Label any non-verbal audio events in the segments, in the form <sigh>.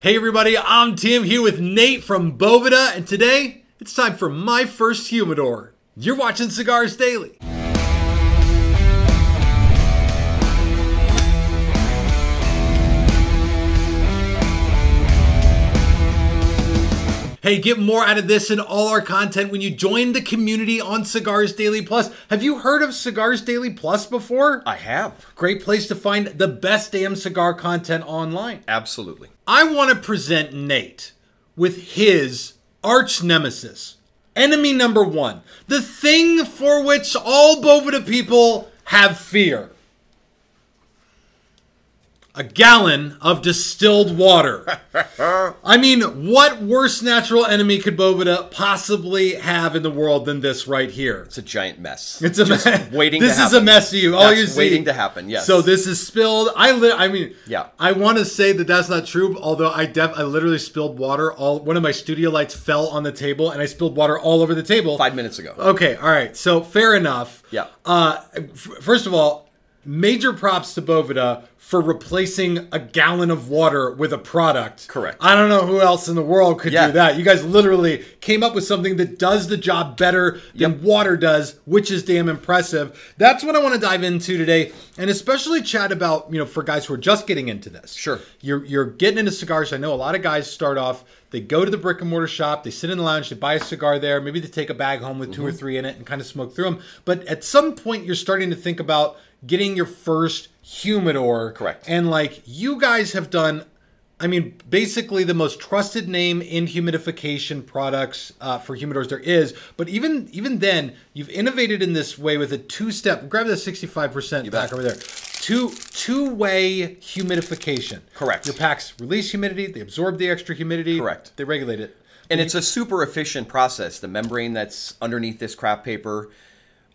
Hey everybody, I'm Tim here with Nate from Boveda, and today it's time for my first humidor. You're watching Cigars Daily. Hey, get more out of this and all our content when you join the community on Cigars Daily Plus. Have you heard of Cigars Daily Plus before? I have. Great place to find the best damn cigar content online. Absolutely. I want to present Nate with his arch nemesis, enemy number one, the thing for which all Boveda people have fear. A gallon of distilled water. <laughs> I mean, what worse natural enemy could Boveda possibly have in the world than this right here? It's a giant mess. It's a Just mess. waiting. This to is a mess to you. All you see, waiting to happen. Yes. So this is spilled. I li- I mean, Yeah. I want to say that that's not true. Although I def- I literally spilled water. All one of my studio lights fell on the table, and I spilled water all over the table. five minutes ago. Okay. All right. So fair enough. Yeah. Uh, f- first of all, major props to Boveda for replacing a gallon of water with a product. Correct. I don't know who else in the world could Yeah. do that. You guys literally came up with something that does the job better than Yep. water does, which is damn impressive. That's what I want to dive into today, and especially chat about, you know, for guys who are just getting into this. Sure. You're you're getting into cigars. I know a lot of guys start off, they go to the brick and mortar shop, they sit in the lounge, they buy a cigar there, maybe they take a bag home with 2 Mm-hmm. or three in it and kind of smoke through them. But at some point you're starting to think about getting your first humidor. Correct. And like you guys have done I mean, basically the most trusted name in humidification products uh, for humidors there is. But even even then, you've innovated in this way with a two-step. Grab that sixty-five percent back bet. over there. Two two-way humidification. Correct. Your packs release humidity. They absorb the extra humidity. Correct. They regulate it. And it's a super efficient process. The membrane that's underneath this craft paper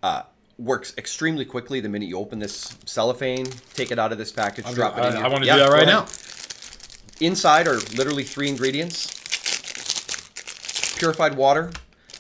uh, works extremely quickly. The minute you open this cellophane, take it out of this package, drop it in. your- I, want to Yeah, do that right now. Inside are literally three ingredients: purified water,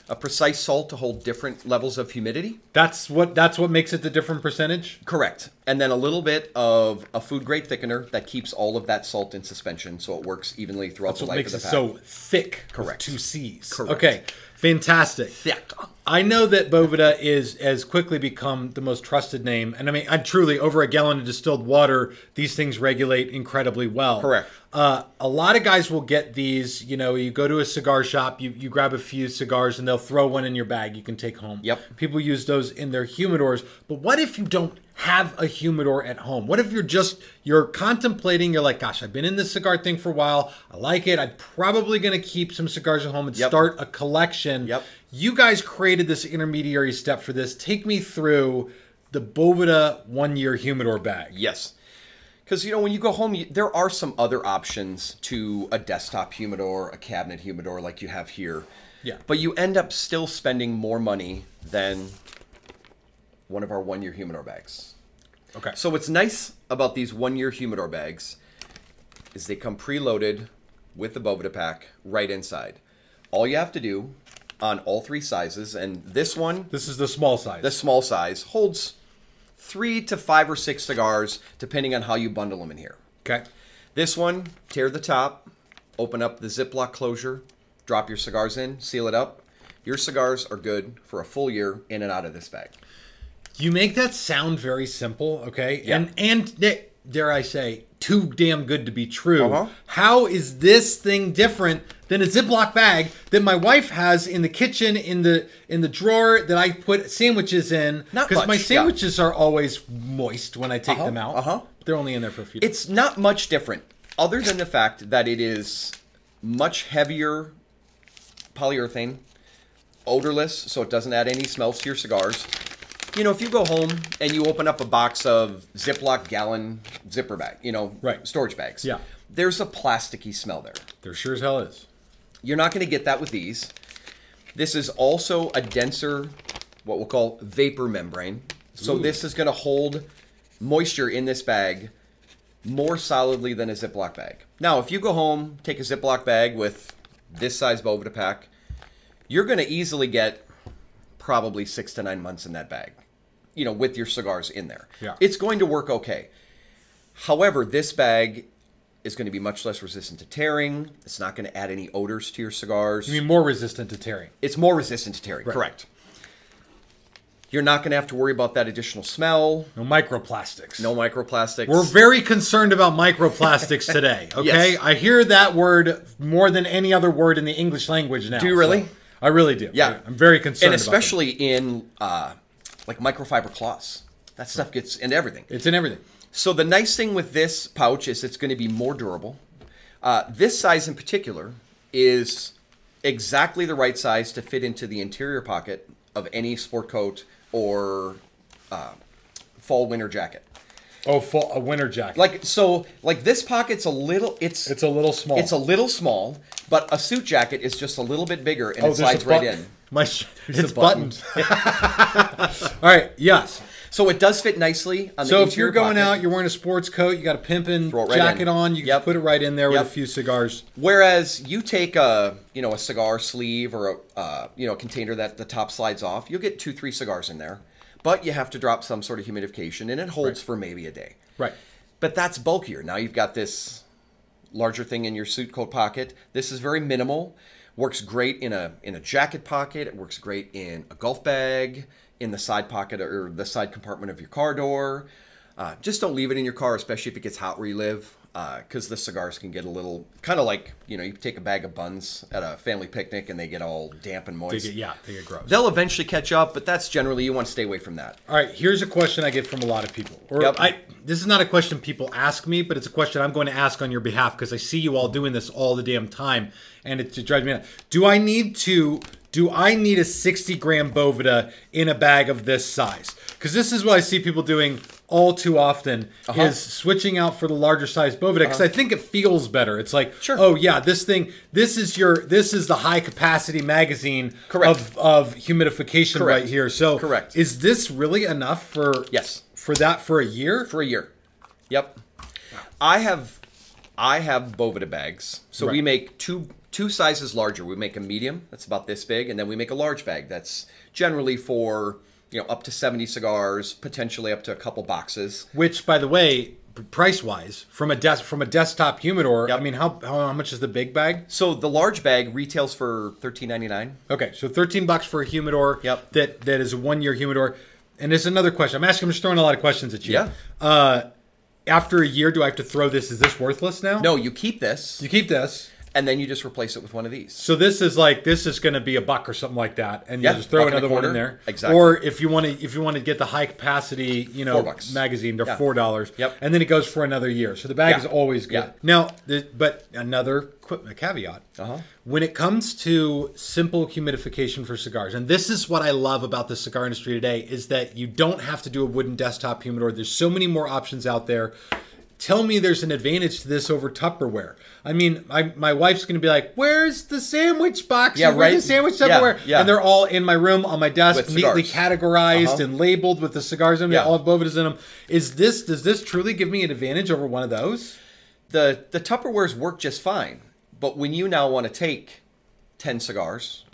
a precise salt to hold different levels of humidity. That's what that's what makes it the different percentage. Correct. And then a little bit of a food grade thickener that keeps all of that salt in suspension so it works evenly throughout That's the life makes of the pack. so thick. Correct. Two C's. Correct. Okay. Fantastic. thick. I know that Boveda is has quickly become the most trusted name, and I mean, I truly over a gallon of distilled water, these things regulate incredibly well. Correct. Uh, a lot of guys will get these. You know, you go to a cigar shop, you you grab a few cigars, and they'll throw one in your bag you can take home. Yep. People use those in their humidors, but what if you don't have a humidor at home? What if you're just you're contemplating? You're like, gosh, I've been in this cigar thing for a while. I like it. I'm probably going to keep some cigars at home and Yep. start a collection. Yep. You guys created this intermediary step for this. Take me through the Boveda one year humidor bag. Yes. Because, you know, when you go home, you, there are some other options to a desktop humidor, a cabinet humidor like you have here. Yeah. But you end up still spending more money than one of our one year humidor bags. Okay. So what's nice about these one year humidor bags is they come preloaded with the Boveda pack right inside. All you have to do on all three sizes, and this one, this is the small size. the small size, holds three to five or six cigars, depending on how you bundle them in here. okay. This one, tear the top, open up the Ziploc closure, drop your cigars in, seal it up. Your cigars are good for a full year in and out of this bag. You make that sound very simple, okay? Yeah. And and dare I say, too damn good to be true. Uh-huh. How is this thing different than a Ziploc bag that my wife has in the kitchen in the in the drawer that I put sandwiches in? Not Because my much, yeah. sandwiches are always moist when I take Uh-huh, them out. uh-huh. They're only in there for a few. It's not much different, other than the fact that it is much heavier polyurethane, odorless, so it doesn't add any smells to your cigars. You know, if you go home and you open up a box of Ziploc gallon zipper bag, you know, Right. storage bags, Yeah. there's a plasticky smell there. there sure as hell is. You're not going to get that with these. This is also a denser, what we'll call vapor membrane. So Ooh. this is going to hold moisture in this bag more solidly than a Ziploc bag. Now, if you go home, take a Ziploc bag with this size Boveda pack, you're going to easily get probably six to nine months in that bag, you know, with your cigars in there. Yeah. It's going to work okay. However, this bag is going to be much less resistant to tearing. It's not going to add any odors to your cigars. You mean more resistant to tearing? It's more resistant to tearing, correct. You're not going to have to worry about that additional smell. No microplastics. No microplastics. We're very concerned about microplastics today. <laughs> Okay, Yes. I hear that word more than any other word in the English language now. Do you really? so I really do. Yeah. I'm very concerned. and especially in uh, like microfiber cloths. That stuff gets into everything. it's in everything. So the nice thing with this pouch is it's going to be more durable. Uh, this size in particular is exactly the right size to fit into the interior pocket of any sport coat or uh, fall winter jacket. Oh, full, a winter jacket. Like so, like this pocket's a little. It's it's a little small. it's a little small, but a suit jacket is just a little bit bigger and oh, it slides right in. My sh- it's a button. buttoned. <laughs> All right. Yes. So it does fit nicely on the So if you're going pocket. out, you're wearing a sports coat, you got a pimpin' right jacket in. on, you can Yep. put it right in there with a few cigars. Whereas you take a you know a cigar sleeve or a uh, you know a container that the top slides off, you'll get two three cigars in there, but you have to drop some sort of humidification, and it holds for maybe a day. Right. But that's bulkier. Now you've got this larger thing in your suit coat pocket. This is very minimal. Works great in a in a jacket pocket. It works great in a golf bag, in the side pocket or the side compartment of your car door. Uh, just don't leave it in your car, especially if it gets hot where you live, Uh, because the cigars can get a little kind of like you know you take a bag of buns at a family picnic and they get all damp and moist. They get, yeah, they get gross. They'll eventually catch up, but that's generally you want to stay away from that. All right, here's a question I get from a lot of people. Or Yep. I this is not a question people ask me, but it's a question I'm going to ask on your behalf because I see you all doing this all the damn time, and it, it drives me nuts. Do I need to? Do I need a 60 gram Boveda in a bag of this size? Because this is what I see people doing all too often Uh-huh. is switching out for the larger size Boveda because I think it feels better. It's like, Sure. oh yeah, this thing, this is your, this is the high capacity magazine Correct. of of humidification Correct. right here. So Correct. is this really enough for Yes. for that for a year? for a year. Yep. I have I have Boveda bags. So we make two two sizes larger. We make a medium that's about this big, and then we make a large bag that's generally for you know up to seventy cigars, potentially up to a couple boxes. Which, by the way, price wise, from a desk from a desktop humidor, Yep. I mean, how how much is the big bag? So the large bag retails for thirteen ninety nine. Okay, so thirteen bucks for a humidor. Yep. That that is a one year humidor. And there's another question. I'm asking. I'm just throwing a lot of questions at you. Yeah. Uh, after a year, do I have to throw this? Is this worthless now? No, you keep this, You keep this. And then you just replace it with one of these. So this is like this is going to be a buck or something like that, and you Yeah, just throw buck and a another one in there. Exactly. Or if you want to, if you want to get the high capacity, you know, magazine, they're Yeah. four dollars. Yep. And then it goes for another year. So the bag Yeah. is always good. Yeah. Now, the, but another qu- caveat. Uh-huh. When it comes to simple humidification for cigars, and this is what I love about the cigar industry today, is that you don't have to do a wooden desktop humidor. There's so many more options out there tell me there's an advantage to this over Tupperware. I mean, my, my wife's going to be like, "Where's the sandwich box? Yeah, Where's right. the sandwich Yeah, Tupperware?" yeah. And they're all in my room on my desk, neatly categorized Uh-huh. and labeled with the cigars in them. Yeah. All have Bovedas in them. Is this does this truly give me an advantage over one of those? the the Tupperwares work just fine. But when you now want to take ten cigars,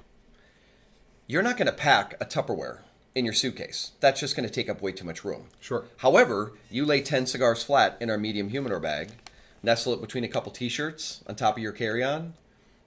you're not going to pack a Tupperware in your suitcase. That's just going to take up way too much room. Sure. However, you lay ten cigars flat in our medium humidor bag, nestle it between a couple T-shirts on top of your carry-on,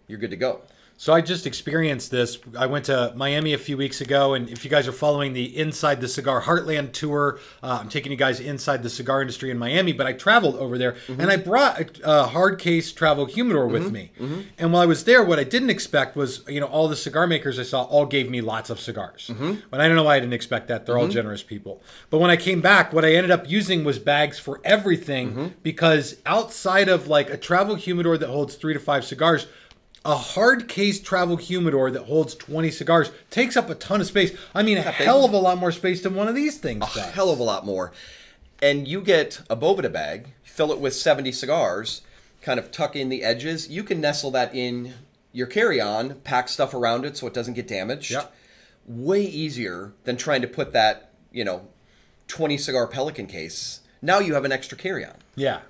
you're good to go. So I just experienced this. I went to Miami a few weeks ago, and if you guys are following the Inside the Cigar Heartland tour, uh, I'm taking you guys inside the cigar industry in Miami. But I traveled over there, mm-hmm. and I brought a, a hard case travel humidor with mm-hmm. me. Mm-hmm. And while I was there, what I didn't expect was, you know, all the cigar makers I saw all gave me lots of cigars. But I don't know why I didn't expect that. They're all generous people. But when I came back, what I ended up using was bags for everything because outside of like a travel humidor that holds three to five cigars a hard case travel humidor that holds 20 cigars takes up a ton of space. I mean, a hell of a lot more space than one of these things a does. hell of a lot more. And you get a Boveda bag, fill it with 70 cigars, kind of tuck in the edges. You can nestle that in your carry-on, pack stuff around it so it doesn't get damaged. Yep. Way easier than trying to put that, you know, 20 cigar Pelican case. Now you have an extra carry-on. Yeah.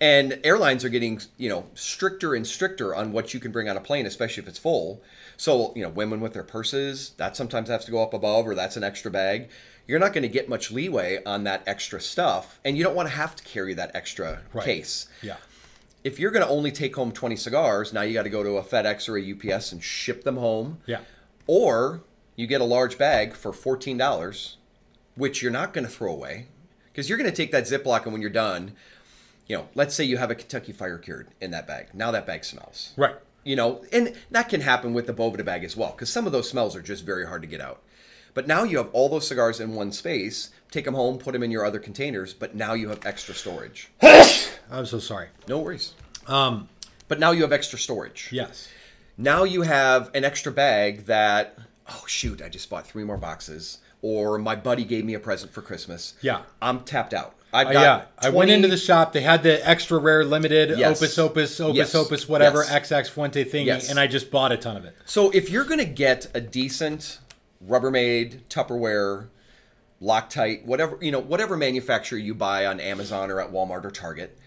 And airlines are getting, you know, stricter and stricter on what you can bring on a plane, especially if it's full. So, you know, women with their purses, that sometimes has to go up above or that's an extra bag. You're not going to get much leeway on that extra stuff, and you don't want to have to carry that extra Right. case. Yeah. if you're going to only take home 20 cigars, now you got to go to a FedEx or a UPS and ship them home. Yeah. Or you get a large bag for $14, which you're not going to throw away because you're going to take that Ziploc and when you're done, you know, let's say you have a Kentucky Fire Cured in that bag. Now that bag smells. Right. You know, and that can happen with the Boveda bag as well because some of those smells are just very hard to get out. But now you have all those cigars in one space. Take them home, put them in your other containers, but now you have extra storage. <coughs> I'm so sorry. No worries. Um, but now you have extra storage. Yes. Now you have an extra bag that, oh shoot, I just bought three more boxes, or my buddy gave me a present for Christmas. Yeah. I'm tapped out. I've Uh, got yeah, I went into the shop. They had the extra rare limited Yes. Opus Opus Opus Yes. Opus whatever Yes. XX Fuente thingy, Yes. and I just bought a ton of it. So if you're going to get a decent Rubbermaid, Tupperware, Loctite, whatever, you know, whatever manufacturer you buy on Amazon or at Walmart or Target,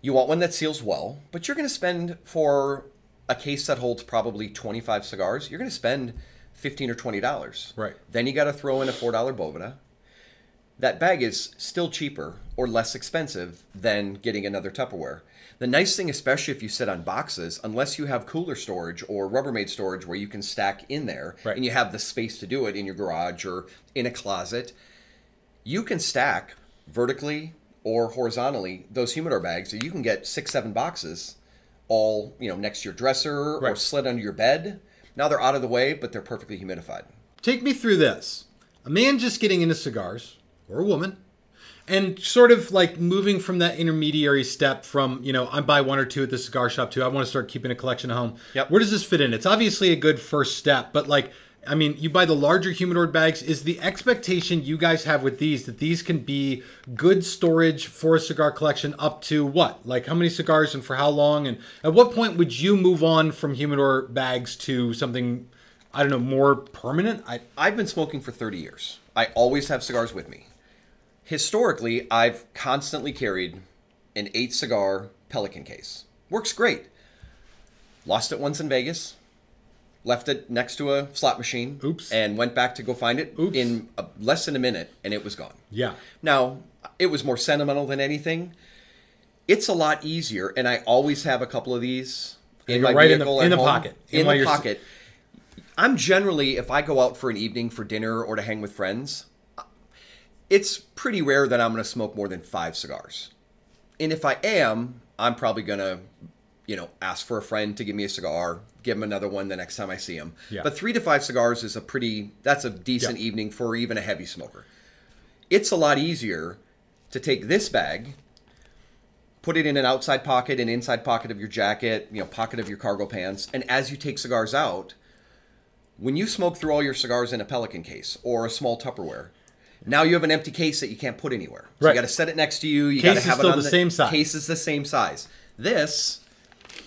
you want one that seals well, but you're going to spend for a case that holds probably 25 cigars, you're going to spend 15 or 20 dollars. Right. Then you got to throw in a $4 Boveda. That bag is still cheaper or less expensive than getting another Tupperware. The nice thing, especially if you sit on boxes, unless you have cooler storage or Rubbermaid storage where you can stack in there Right. and you have the space to do it in your garage or in a closet, you can stack vertically or horizontally those humidor bags. So you can get six, seven boxes all you know next to your dresser or slid under your bed. Now they're out of the way, but they're perfectly humidified. Take me through this. A man just getting into cigars, or a woman, and sort of like moving from that intermediary step from, you know, I buy one or two at the cigar shop too. I want to start keeping a collection at home. Yep. Where does this fit in? It's obviously a good first step, but like, I mean, you buy the larger humidor bags. Is the expectation you guys have with these that these can be good storage for a cigar collection up to what? Like how many cigars and for how long? And at what point would you move on from humidor bags to something, I don't know, more permanent? I, I've been smoking for 30 years. I always have cigars with me. Historically, I've constantly carried an eight cigar Pelican case. Works great. Lost it once in Vegas. Left it next to a slot machine. Oops. And went back to go find it Oops. in a, less than a minute, and it was gone. yeah. Now, it was more sentimental than anything. It's a lot easier, and I always have a couple of these in my right in the- in the pocket. And In the pocket. I'm generally, if I go out for an evening for dinner or to hang with friends, it's pretty rare that I'm going to smoke more than five cigars. And if I am, I'm probably going to, you know, ask for a friend to give me a cigar, give him another one the next time I see him. Yeah. But three to five cigars is a pretty, that's a decent Yeah. evening for even a heavy smoker. It's a lot easier to take this bag, put it in an outside pocket, an inside pocket of your jacket, you know, pocket of your cargo pants, and as you take cigars out, when you smoke through all your cigars in a Pelican case or a small Tupperware, now you have an empty case that you can't put anywhere. So Right. you got to set it next to you. You got to have still it on the same size. Case is the same size. This,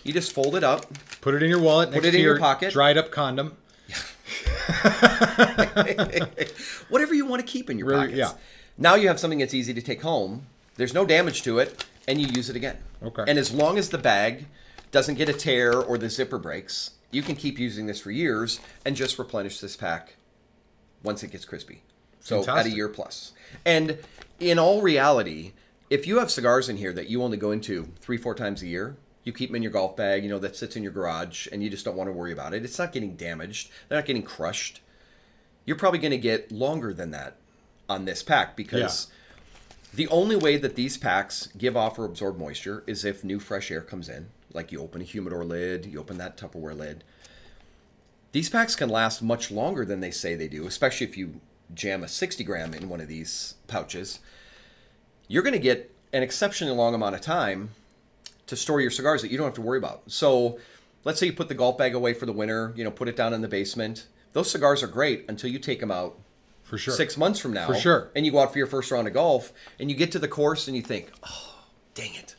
you just fold it up. Put it in your wallet. Next it in your pocket. Dried up condom. <laughs> whatever you want to keep in your Really, pockets. yeah. Now you have something that's easy to take home. There's no damage to it, and you use it again. Okay. And as long as the bag doesn't get a tear or the zipper breaks, you can keep using this for years and just replenish this pack once it gets crispy. So at a year plus. And in all reality, if you have cigars in here that you only go into three, four times a year, you keep them in your golf bag, you know, that sits in your garage, and you just don't want to worry about it. It's not getting damaged. They're not getting crushed you're probably going to get longer than that on this pack because the only way that these packs give off or absorb moisture is if new fresh air comes in. Like you open a humidor lid, you open that Tupperware lid. These packs can last much longer than they say they do, especially if you jam a 60 gram in one of these pouches. You're going to get an exceptionally long amount of time to store your cigars that you don't have to worry about. So, let's say you put the golf bag away for the winter, you know, put it down in the basement. Those cigars are great until you take them out For sure. six months from now. For sure. And you go out for your first round of golf, and you get to the course, and you think, "Oh, dang it,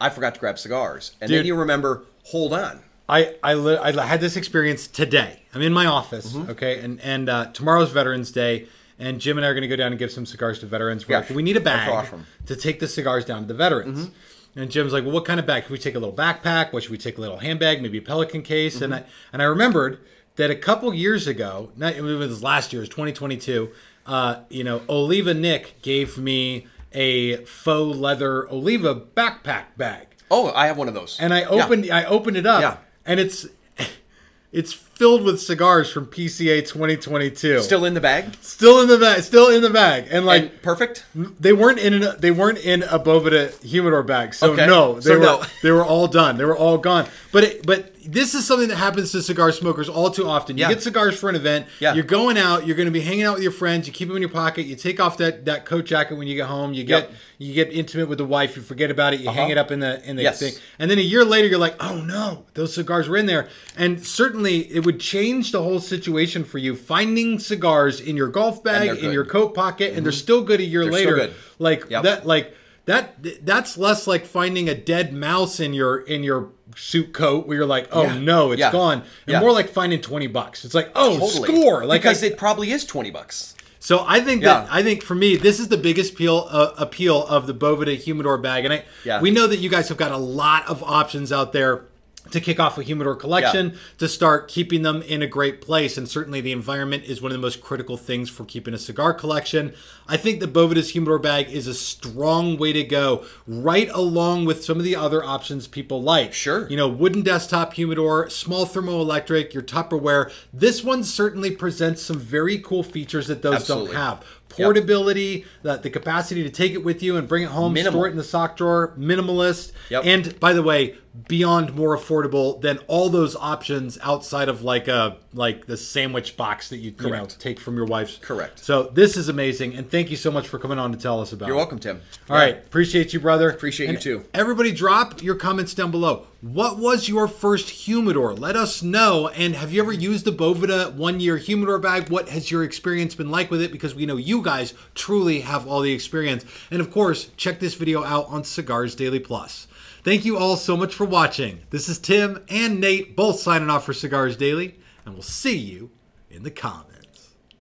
I forgot to grab cigars." And then you remember, hold on. I I, li- I had this experience today. I'm in my office, Mm-hmm. okay, and and uh, tomorrow's Veterans Day, and Jim and I are going to go down and give some cigars to veterans. Yeah. like, we need a bag awesome. to take the cigars down to the veterans. Mm-hmm. And Jim's like, well, what kind of bag? Should we take a little backpack? What should we take? A little handbag? Maybe a Pelican case? And Mm-hmm. I and I remembered that a couple years ago, not it was last year, it was 2022. Uh, you know, Oliva Nick gave me a faux leather Oliva backpack bag. Oh, I have one of those. and I Yeah. opened I opened it up, Yeah. And it's <laughs> it's filled with cigars from PCA 2022. Still in the bag? still in the bag, still in the bag, and like and perfect? they weren't in a, they weren't in a Boveda humidor bag. So Okay. no, they So were no. <laughs> they were all done. They were all gone. But it, but this is something that happens to cigar smokers all too often. You Yeah. get cigars for an event. Yeah. You're going out. You're going to be hanging out with your friends. You keep them in your pocket. You take off that, that coat jacket when you get home. You get Yep. you get intimate with the wife. You forget about it. You hang Uh-huh. it up in the in the Yes. thing. And then a year later, you're like, oh no, those cigars were in there. And certainly, it would change the whole situation for you. Finding cigars in your golf bag, in your coat pocket, and they're still good a year They're later. Like Yep. that, like that. That's less like finding a dead mouse in your in your suit coat where you're like, oh Yeah. no, it's Yeah. gone. And Yeah. more like finding twenty bucks. It's like, oh, Totally. score! Like because I, it probably is 20 bucks. so I think that I think for me this is the biggest appeal uh, appeal of the Boveda humidor bag, and I Yeah. we know that you guys have got a lot of options out there to kick off a humidor collection to start keeping them in a great place. And certainly the environment is one of the most critical things for keeping a cigar collection. I think the Boveda's humidor bag is a strong way to go right along with some of the other options people like. Sure. you know wooden desktop humidor small thermoelectric your tupperware. This one certainly presents some very cool features that those Absolutely. don't have portability the, the capacity to take it with you and bring it home Minimal. store it in the sock drawer minimalist Yep. and by the way beyond more affordable than all those options outside of like a like the sandwich box that you, you know take from your wife's Correct. so this is amazing and thank you so much for coming on to tell us about You're it welcome, Tim. all right, appreciate you, brother. Appreciate you too. Everybody, drop your comments down below. What was your first humidor? Let us know. And have you ever used the Boveda one-year humidor bag? What has your experience been like with it? Because we know you guys truly have all the experience. And of course, check this video out on Cigars Daily Plus. Thank you all so much for watching. This is Tim and Nate, both signing off for Cigars Daily, and we'll see you in the comments.